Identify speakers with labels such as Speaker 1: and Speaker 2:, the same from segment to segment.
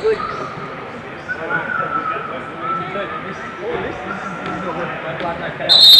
Speaker 1: good. This, oh, this, this is not what my black cow.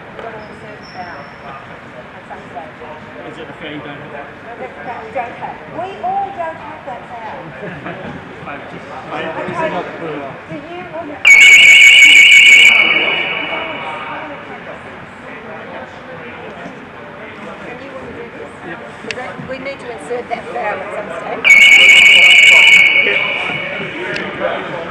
Speaker 1: Is it the fair you don't have? that? we don't have. We all don't have that now. I, I, okay. Do you want to... We need to insert that flower at some stage.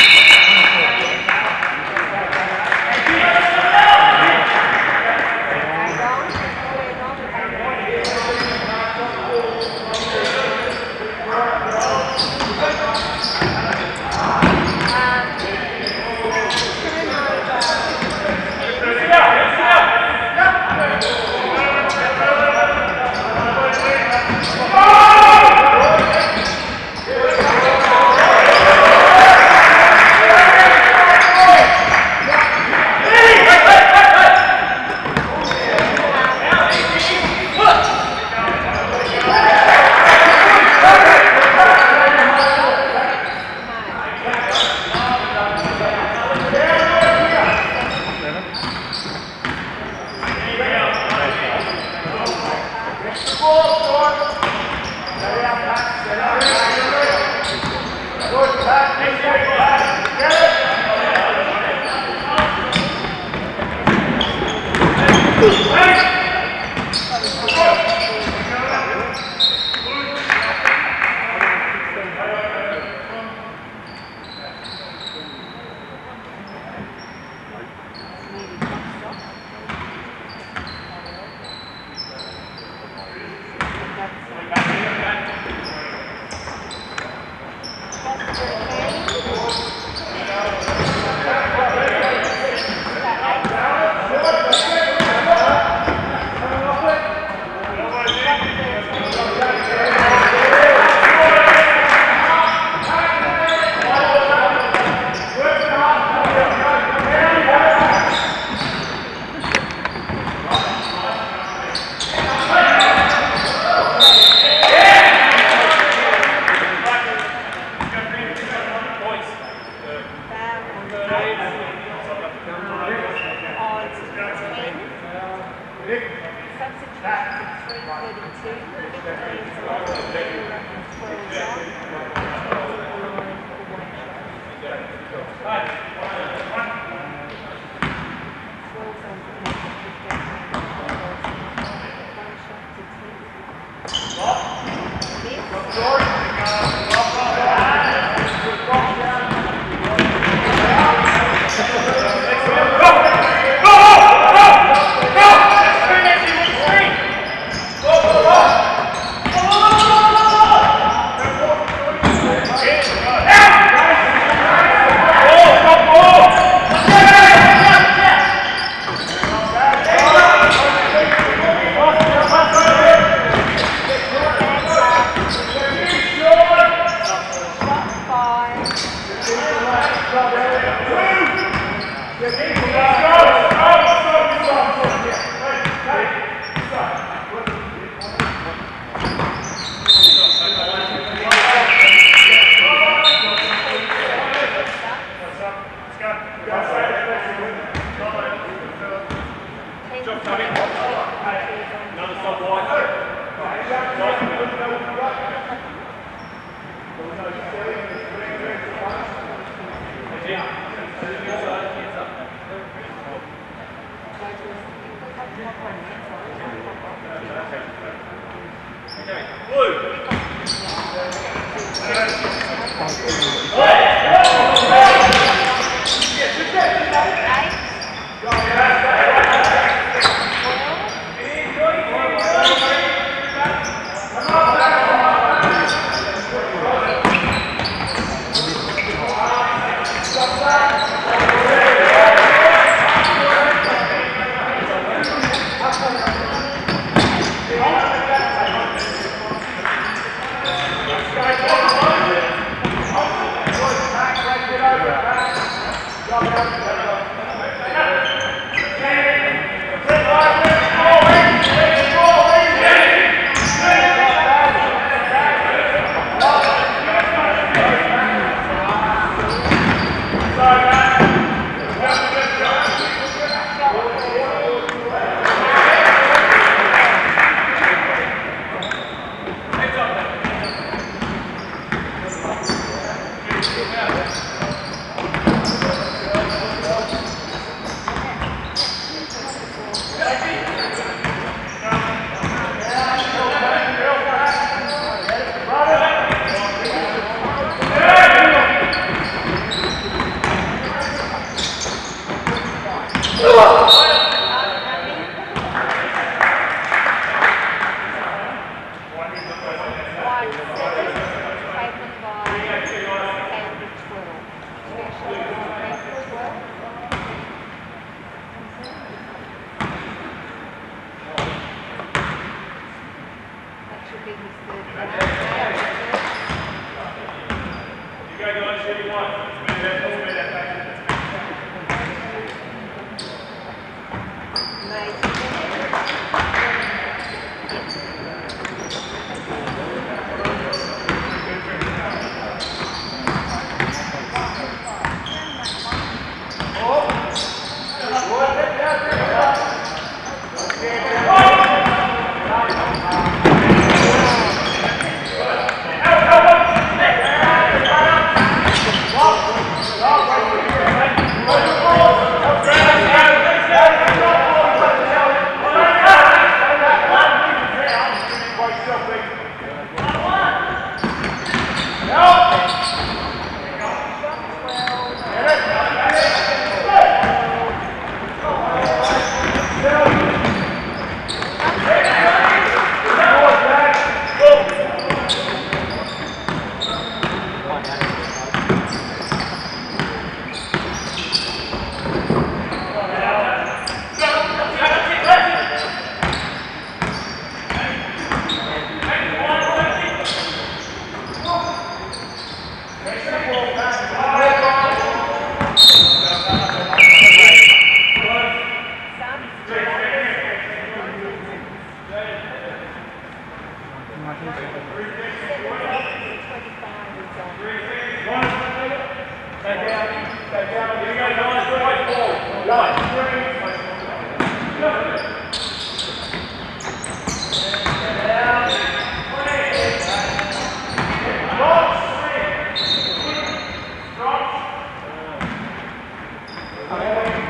Speaker 1: Thank you. Yeah.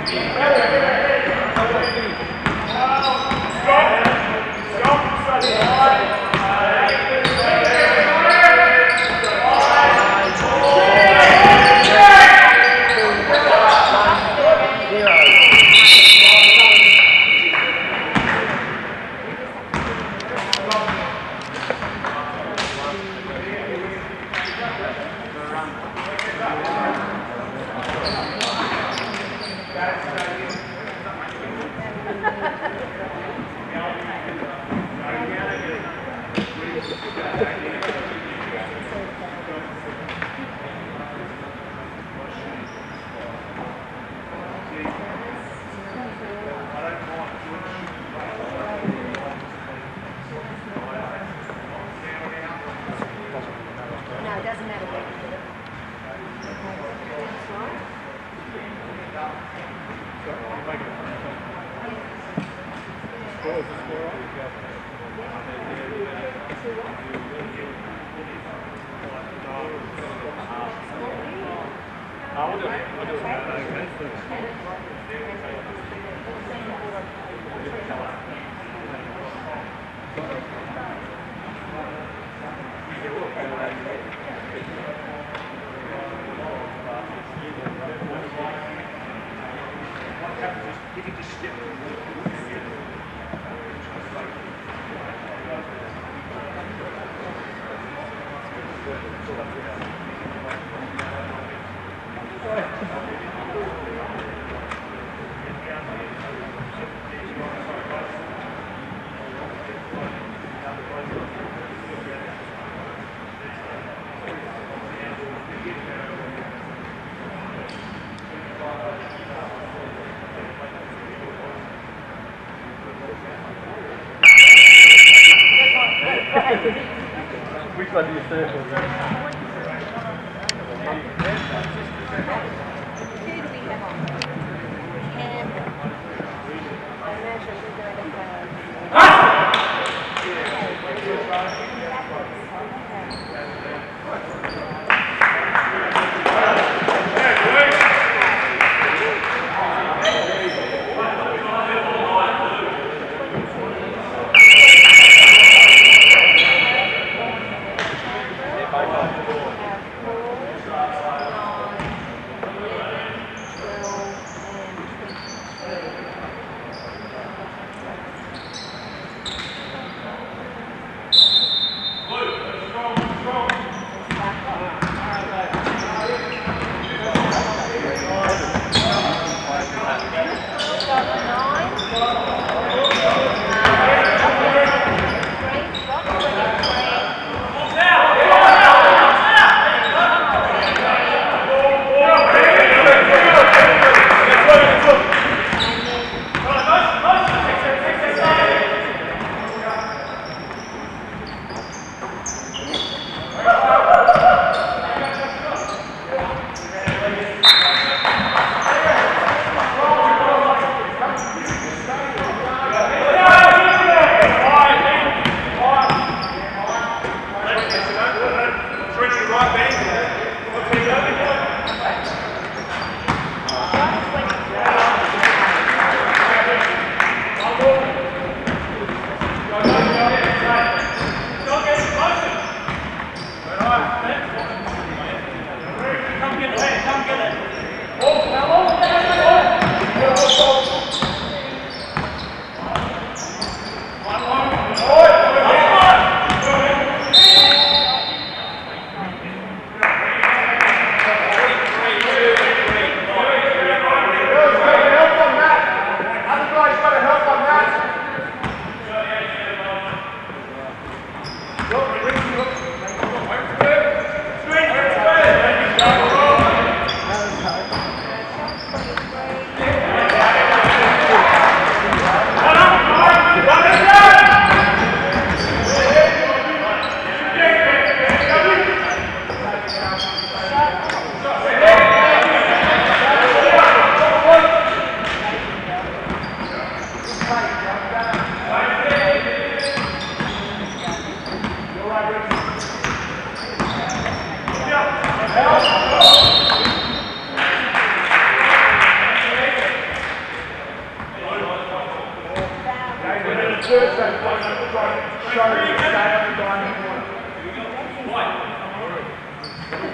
Speaker 1: Gracias.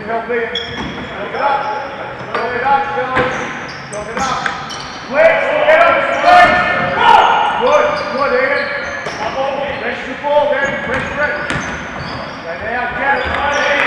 Speaker 1: help in. Good, good, Aiden. Press the ball, Aiden. Press, press. Right there, get it.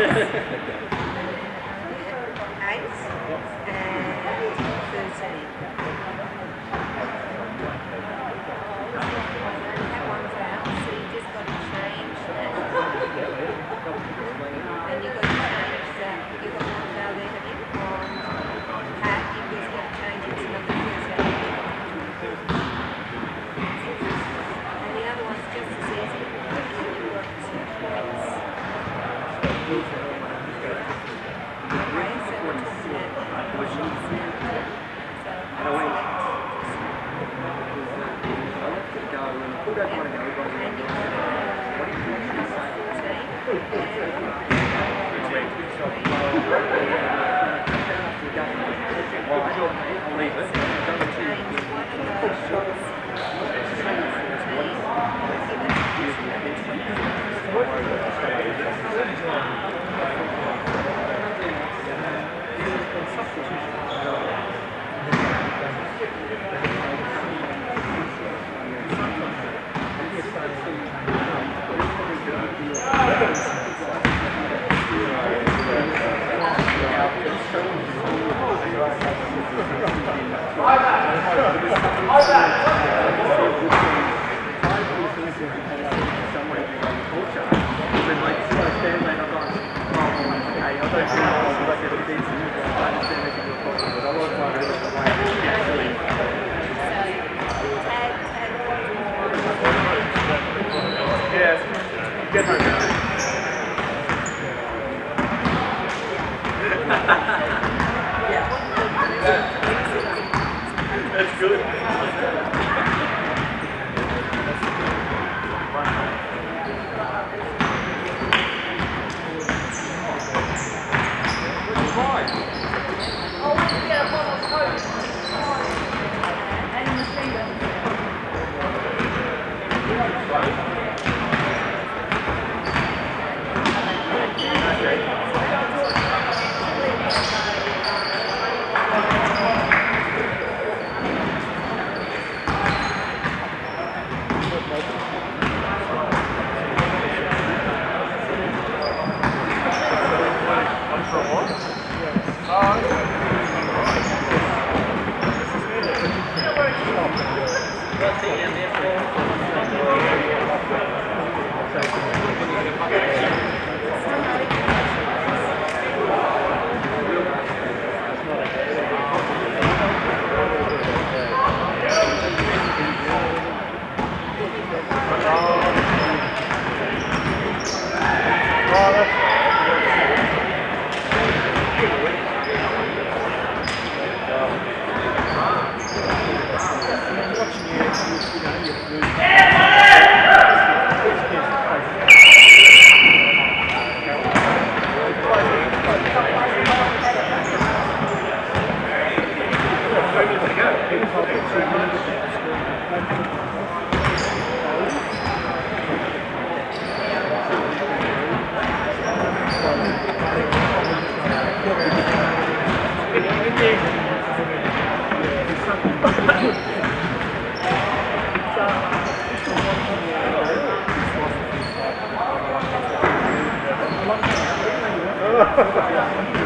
Speaker 1: Thank you. Gracias.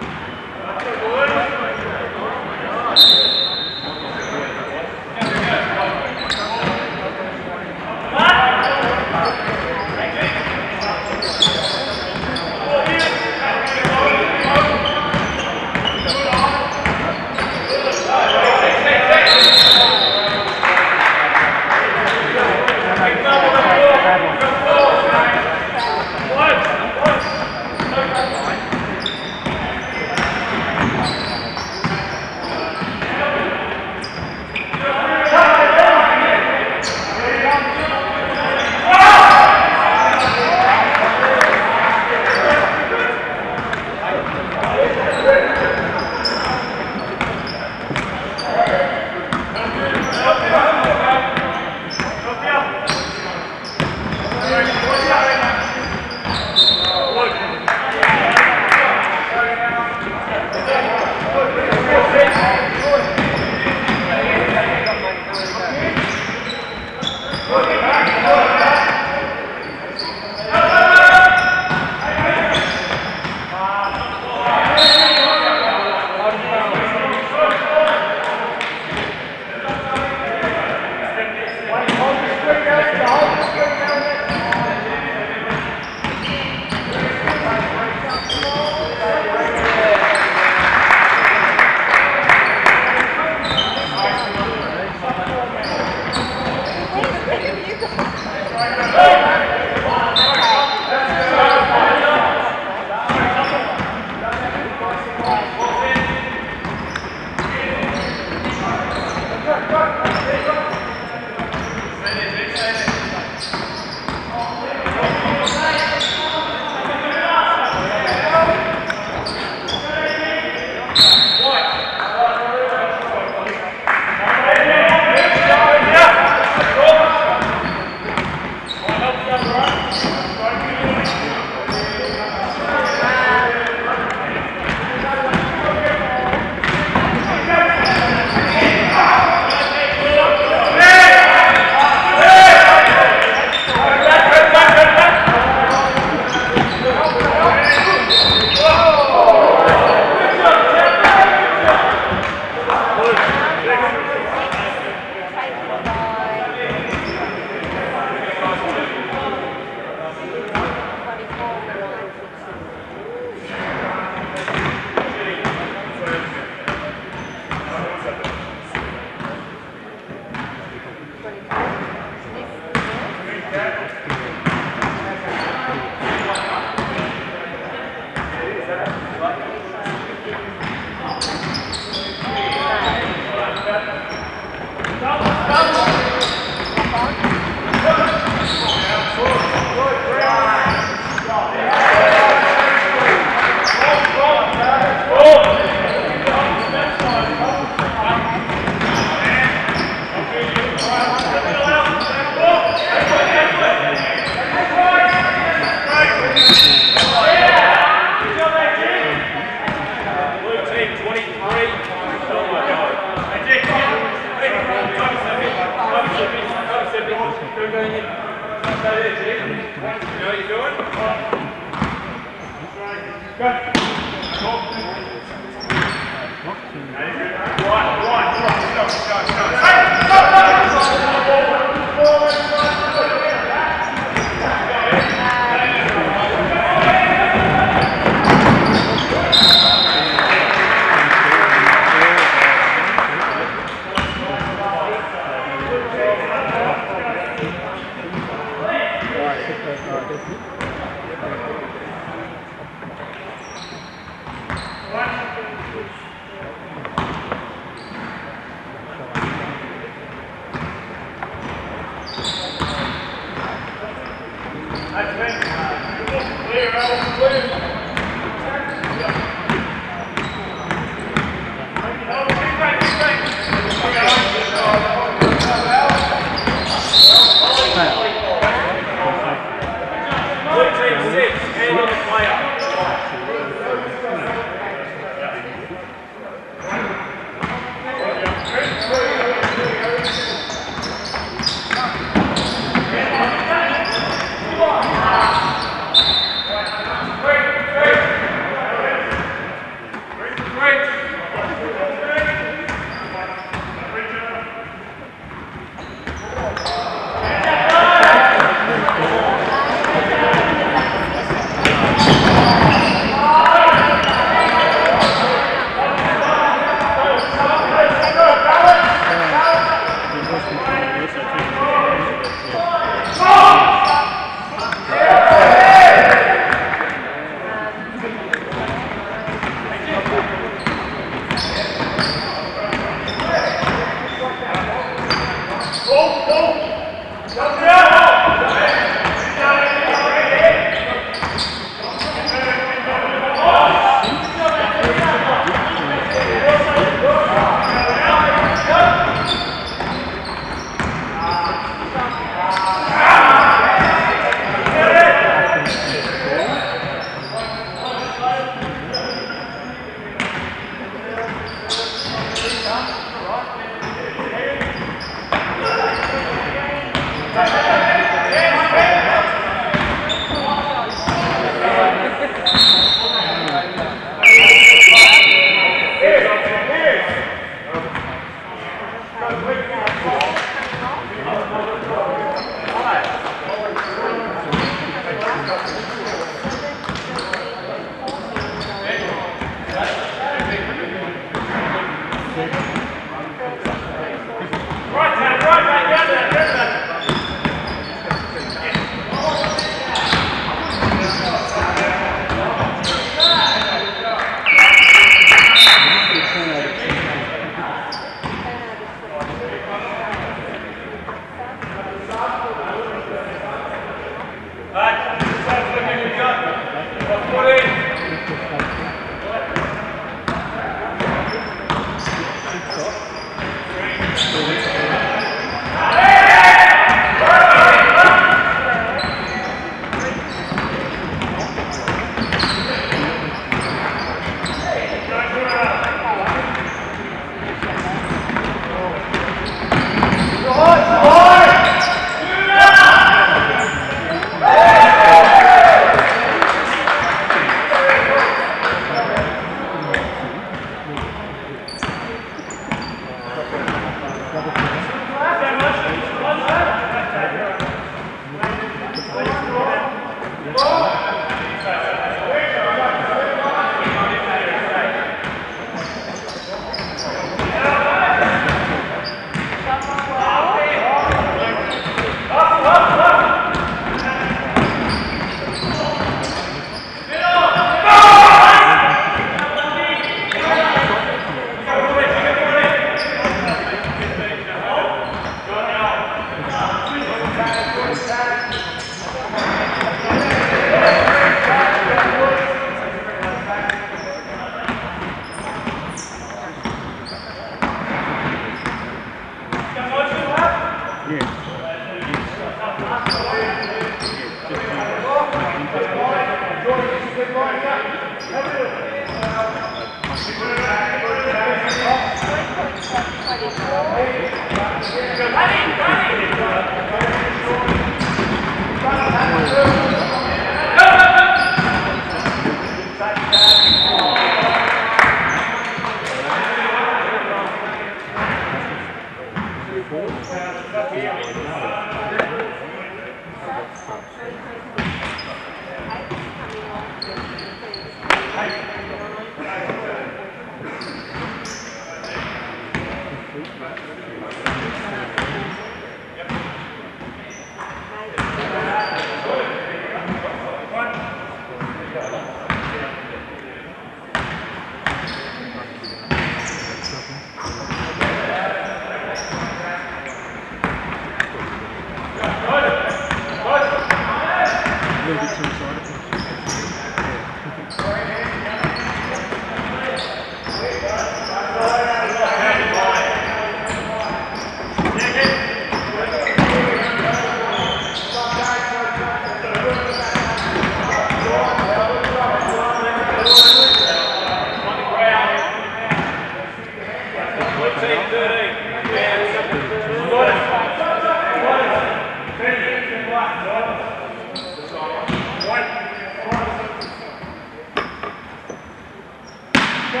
Speaker 1: Well,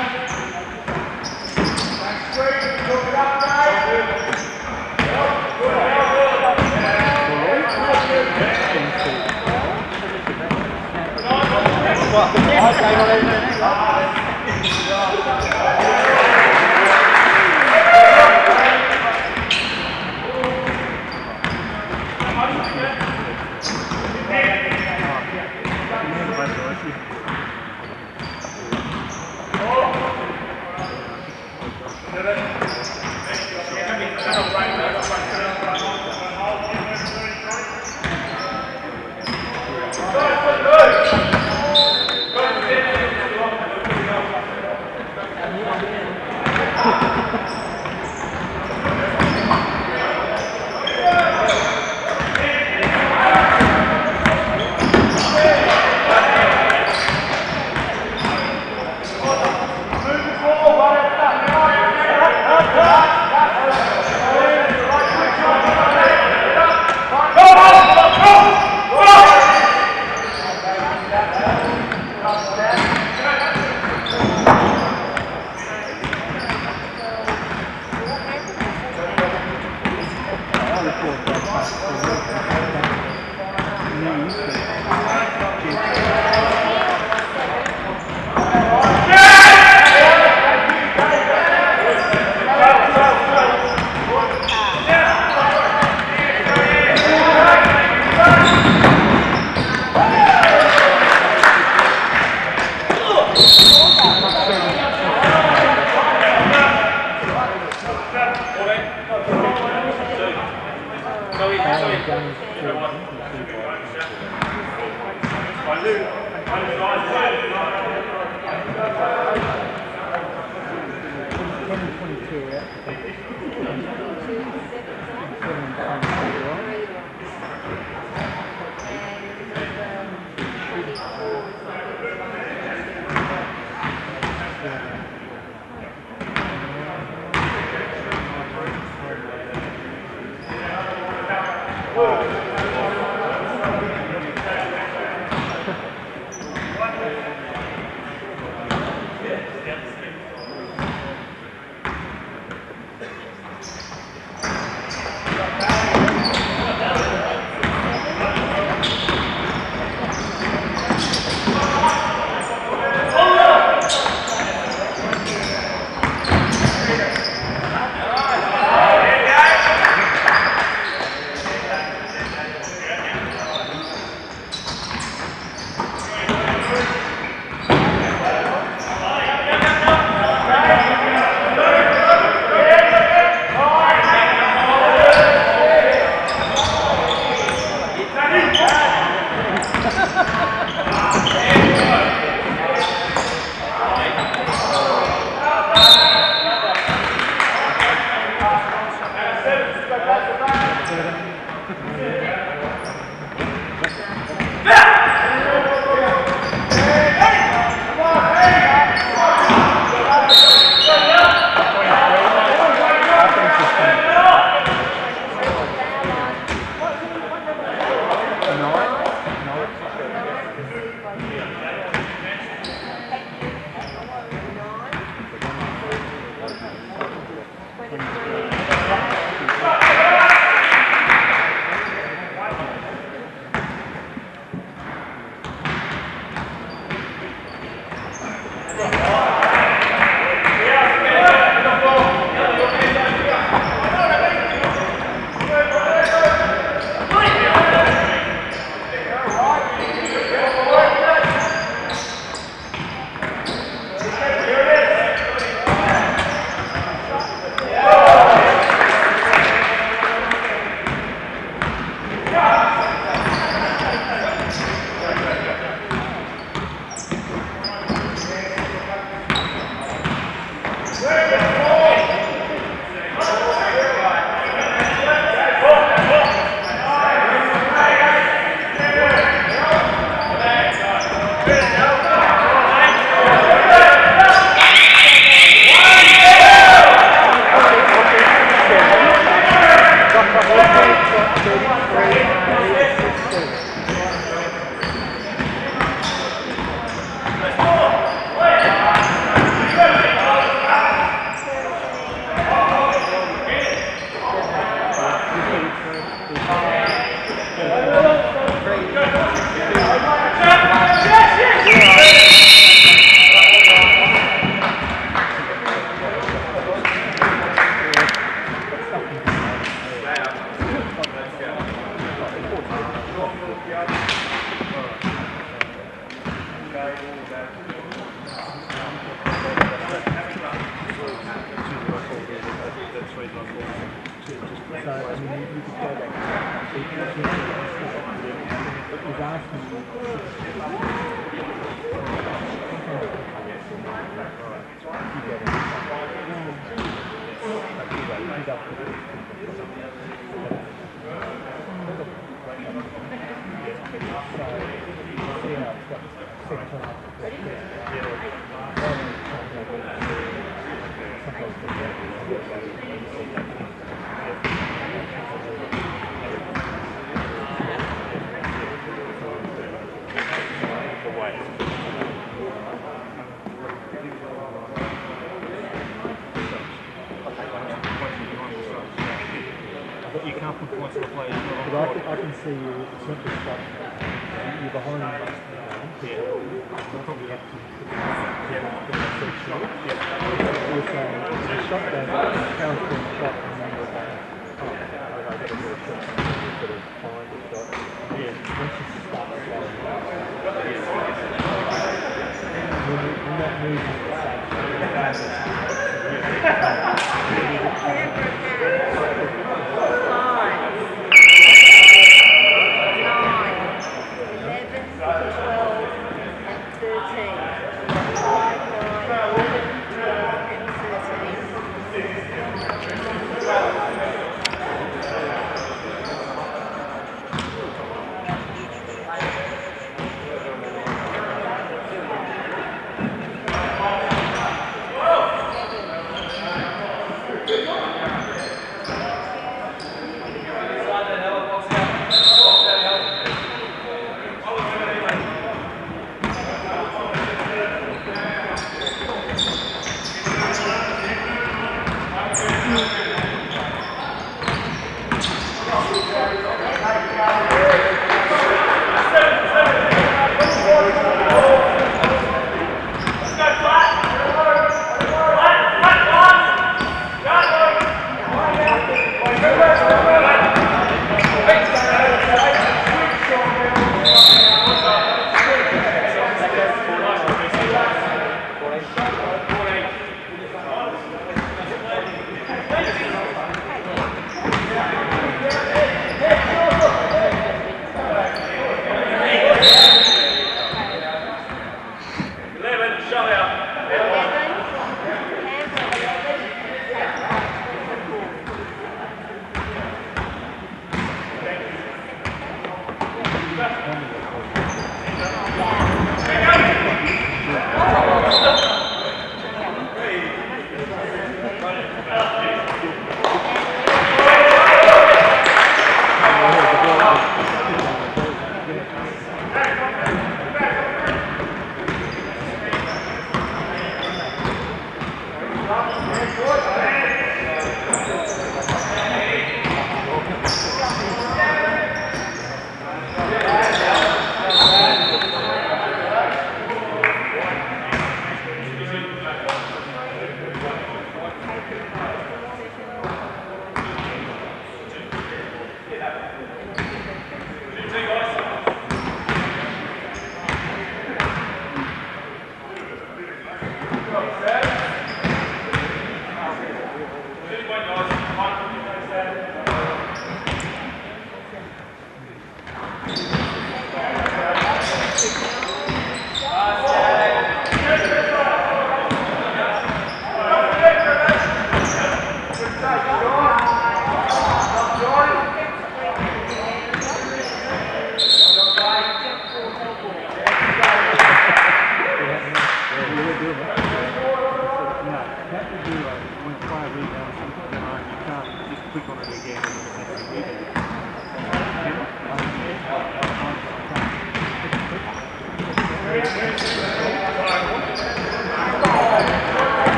Speaker 1: I don't know.